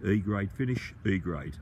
E grade finish, E grade.